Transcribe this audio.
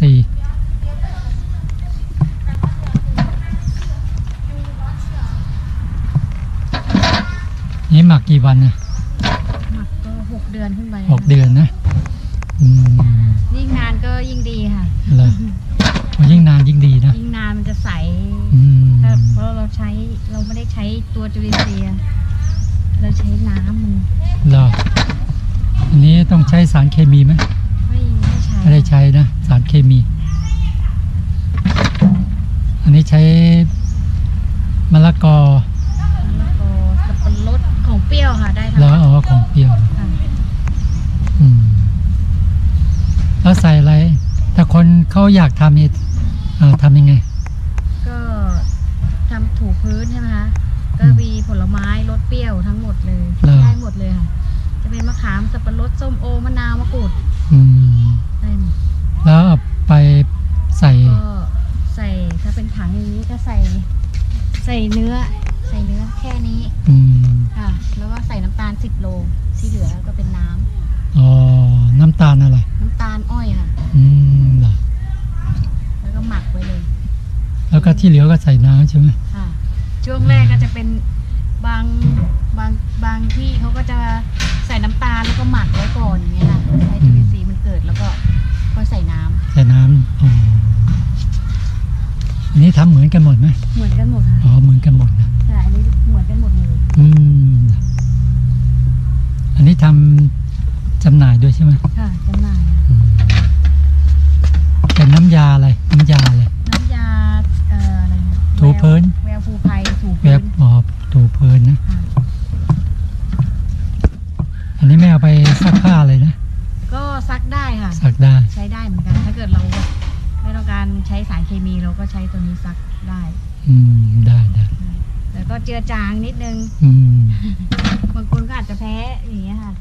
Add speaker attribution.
Speaker 1: ทรีย์นี่หมักกี่วันนะ
Speaker 2: หมักก็หกเดือนขึ้นไป
Speaker 1: หกเดือนนะอืม
Speaker 2: ยิ่งนานก็ยิ่งดีค่ะ
Speaker 1: เลยยิ่งนานยิ่งดีนะ
Speaker 2: ยิ่งนานมันจะใส
Speaker 1: อืม
Speaker 2: แต่เพราะเราใช้เราไม่ได้ใช้ตัวจุลินทรีย์อะเราใช้น้ำมัน
Speaker 1: เหรออันนี้ต้องใช้สารเคมีไหม
Speaker 2: ไม่ไม่ใช้
Speaker 1: ไม่ได้ใช้นะสารเคมี อันนี้ใช้มะละกอ
Speaker 2: แล้วก็สับปะรดของเปรี้ยวค่ะได้ทั้ง
Speaker 1: แล้วอ๋อของเปรี้ยว
Speaker 2: ค่ะ
Speaker 1: อืมแล้วใส่อะไร แต่คนเขาอยากทำนี่เอ่อทำยังไง
Speaker 2: ก็ทำถูพื้นใช่ไหมคะก็มีผลไม้รสเปรี้ยวทั้งหมดเลย
Speaker 1: เหรอ
Speaker 2: ได้หมดเลยค่ะ จะเป็นมะขามสับปะรดส้มโอมะนาวมะกรูด
Speaker 1: อืม
Speaker 2: ได้หมด ถังอย่างนี้ก็ใส่ใส่เนื้อ ใส่เนื้อแค่นี้
Speaker 1: อืม
Speaker 2: ค่ะ แล้วก็ใส่น้ำตาลสิบโลที่เหลือก็เป็นน้ำ
Speaker 1: อ๋อ น้ำตาลอะไร
Speaker 2: น้ำตาลอ้อยค่ะ
Speaker 1: อืมเหรอ
Speaker 2: แล้วก็หมักไว้เลย
Speaker 1: แล้วก็ที่เหลือก็ใส่น้ำใช่ไหม
Speaker 2: ค่ะ ช่วงแรกก็จะเป็นบางบางบางที่เขาก็จะใส่น้ำตาลแล้วก็หมักไว้ก่อนอย่างเงี้ยค่ะให้จุลินทรีย์มันเกิดแล้วก็ค่อยใส่น้ำ
Speaker 1: ใส่น้ำอ๋อ อันนี้ทำเหมือนกันหมดไหม
Speaker 2: เหมือนกันหมดค่ะ
Speaker 1: อ๋อเหมือนกันหมดนะ
Speaker 2: ใช่อันนี้เหมือนกันหมดเลย
Speaker 1: อืมอันนี้ทำจำหน่ายด้วยใช่ไหม
Speaker 2: ค่ะจำหน่ายค่ะ
Speaker 1: อืมเป็นน้ำยาอะไรน้ำยาอะไร
Speaker 2: น้ำยาเอ่ออะไรนะ
Speaker 1: ถูพื้น
Speaker 2: แววภูไพรถู
Speaker 1: แว
Speaker 2: พื้
Speaker 1: บ
Speaker 2: น
Speaker 1: อ๋อถูเพลินนะ
Speaker 2: ค่ะ
Speaker 1: อันนี้ไม่เอาไปซักผ้าเลยนะ
Speaker 2: ก็ซักได้ค่ะ
Speaker 1: ซักได้
Speaker 2: ใช้ได้เหมือนกัน ถ้าเกิดเราไม่ต้องการ ใช้สารเคมีเราก็ใช้ตัวนี้ซักได้
Speaker 1: อืมได้ได้
Speaker 2: แล้วก็เจือจางนิดนึงบางคนก็
Speaker 1: อา
Speaker 2: จจะแพ้อย่างเงี้ยค่ะ